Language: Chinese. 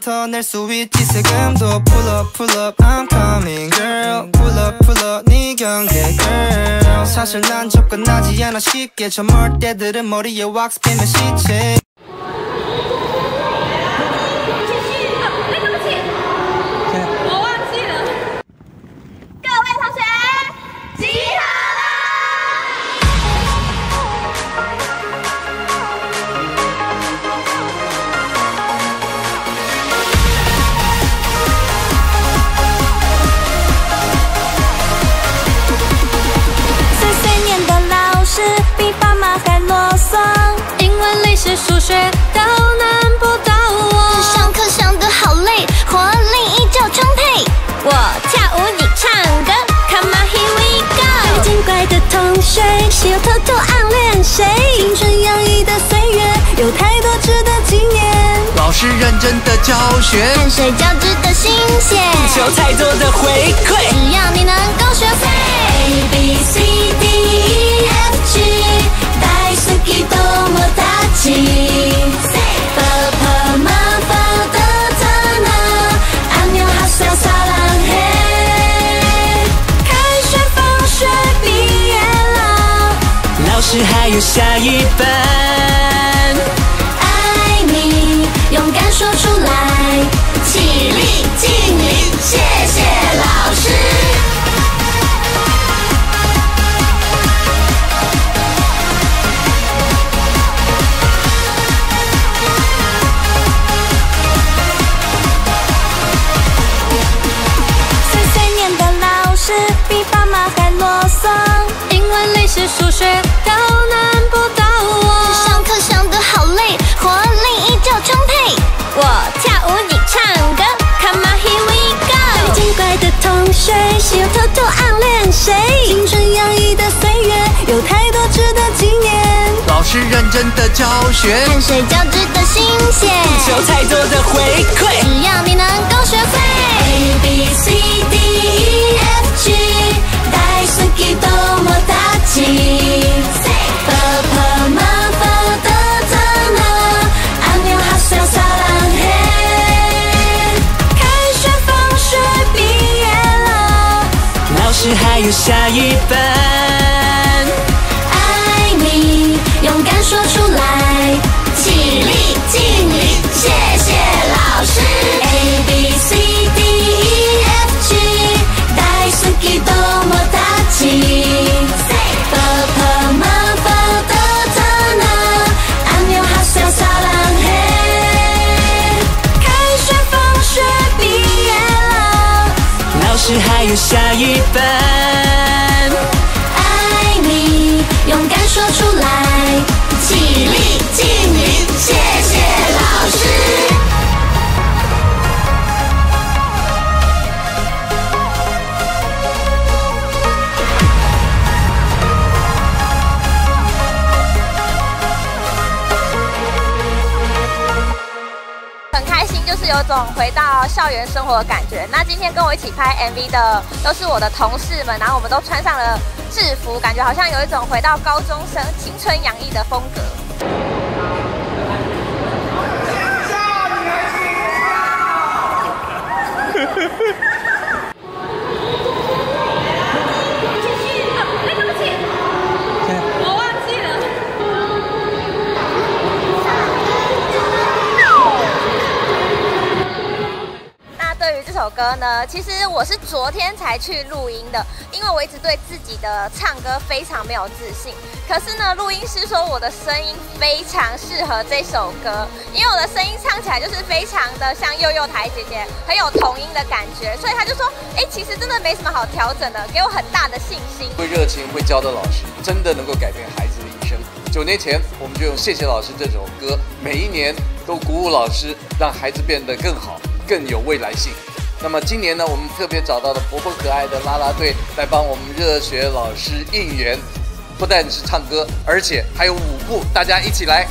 낼 수 있지 세금도 Pull up pull up I'm coming girl Pull up pull up 네 경계 girl 사실 난 접근하지 않아 쉽게 저 멀 때들은 머리에 왁스 빼면 시체 数学都难不倒我，上课上得好累，活力依旧充沛。我跳舞你唱歌，Come on here we go。爱见怪的同学，谁又偷偷暗恋谁？青春洋溢的岁月，有太多值得纪念。老师认真的教学，汗水交织的心血，不求太多的回馈，只要你能够学会。A B C D E 有下一班，爱你，勇敢说出来，起立敬礼，谢谢老师。碎碎念的老师比爸妈还啰嗦，英文、历史、数学。是认真的教学，汗水交织的心血，不求太多的回馈，只要你能够学会。A B C D E F G，大好き多么的赞呐，阿牛哈小撒浪嘿。开学放学毕业了，老师还有下一班。是还有下一班，爱你，勇敢说出来，起立敬种回到校园生活的感觉。那今天跟我一起拍 MV 的都是我的同事们，然后我们都穿上了制服，感觉好像有一种回到高中生青春洋溢的风格。歌呢，其实我是昨天才去录音的，因为我一直对自己的唱歌非常没有自信。可是呢，录音师说我的声音非常适合这首歌，因为我的声音唱起来就是非常的像幼幼台姐姐，很有童音的感觉，所以他就说，哎，其实真的没什么好调整的，给我很大的信心。会热情、会教的老师，真的能够改变孩子的一生。九年前，我们就用《谢谢老师》这首歌，每一年都鼓舞老师，让孩子变得更好、更有未来性。那么今年呢，我们特别找到了活泼可爱的啦啦队来帮我们热血老师应援，不但是唱歌，而且还有舞步，大家一起来。